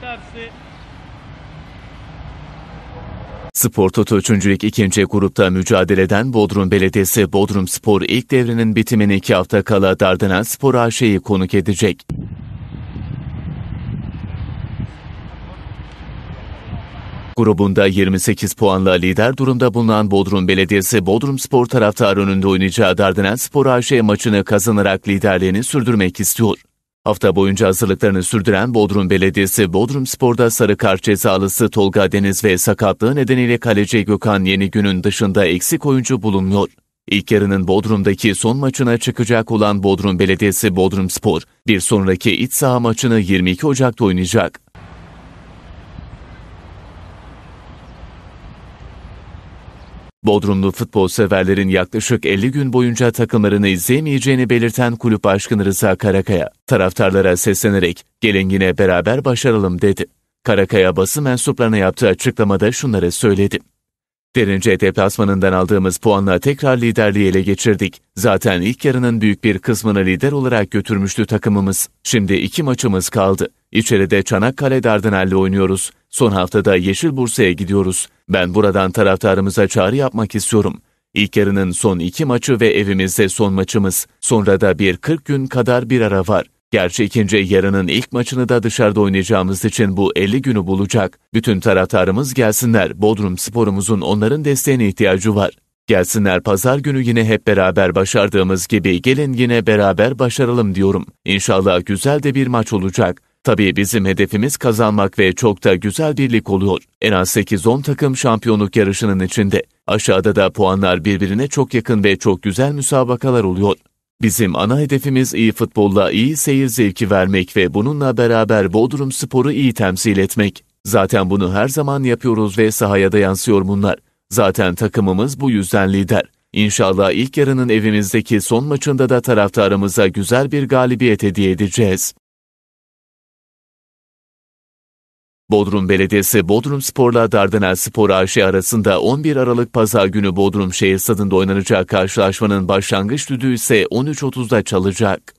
tersi. Spor Toto 3. Lig 2. grupta mücadele eden Bodrum Belediyesi Bodrum Spor ilk devrinin bitimine 2 hafta kala Dardanel Spor AŞ'yi konuk edecek. Grubunda 28 puanla lider durumda bulunan Bodrum Belediyesi Bodrum Spor taraftarı önünde oynayacağı Dardanel Spor AŞ maçını kazanarak liderliğini sürdürmek istiyor. Hafta boyunca hazırlıklarını sürdüren Bodrum Belediyesi Bodrum Spor'da sarı kart cezalısı Tolga Deniz ve sakatlığı nedeniyle kaleci Gökhan Yenigün'ün dışında eksik oyuncu bulunmuyor. İlk yarının Bodrum'daki son maçına çıkacak olan Bodrum Belediyesi Bodrum Spor, bir sonraki iç saha maçını 22 Ocak'ta oynayacak. Bodrumlu futbol severlerin yaklaşık 50 gün boyunca takımlarını izleyemeyeceğini belirten kulüp başkanı Rıza Karakaya, taraftarlara seslenerek gelin yine beraber başaralım dedi. Karakaya basın mensuplarına yaptığı açıklamada şunları söyledi. Derince deplasmanından aldığımız puanla tekrar liderliği ele geçirdik. Zaten ilk yarının büyük bir kısmını lider olarak götürmüştü takımımız. Şimdi iki maçımız kaldı. İçeride Çanakkale Dardanel'le oynuyoruz. Son haftada Yeşil Bursa'ya gidiyoruz. Ben buradan taraftarımıza çağrı yapmak istiyorum. İlk yarının son iki maçı ve evimizde son maçımız. Sonra da bir 40 gün kadar bir ara var. Gerçi ikinci yarının ilk maçını da dışarıda oynayacağımız için bu 50 günü bulacak. Bütün taraftarımız gelsinler. Bodrum sporumuzun onların desteğine ihtiyacı var. Gelsinler pazar günü yine hep beraber başardığımız gibi gelin yine beraber başaralım diyorum. İnşallah güzel de bir maç olacak. Tabii bizim hedefimiz kazanmak ve çok da güzel bir lig oluyor. En az 8-10 takım şampiyonluk yarışının içinde. Aşağıda da puanlar birbirine çok yakın ve çok güzel müsabakalar oluyor. Bizim ana hedefimiz iyi futbolla iyi seyir zevki vermek ve bununla beraber Bodrum Spor'u iyi temsil etmek. Zaten bunu her zaman yapıyoruz ve sahaya da yansıyor bunlar. Zaten takımımız bu yüzden lider. İnşallah ilk yarının evimizdeki son maçında da taraftarımıza güzel bir galibiyet hediye edeceğiz. Bodrum Belediyesi Bodrum Spor'la Dardanel Spor AŞ arasında 11 Aralık Pazar günü Bodrum Şehir Stadı'nda oynanacak karşılaşmanın başlangıç düdüğü ise 13.30'da çalacak.